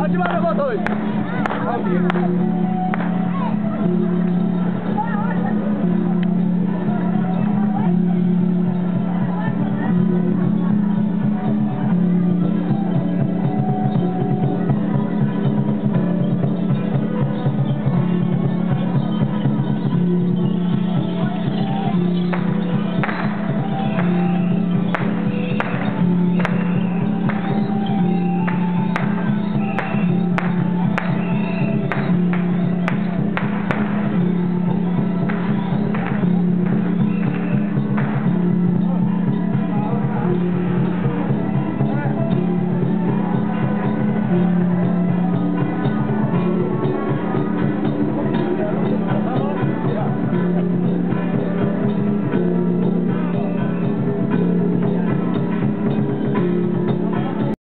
始まることです。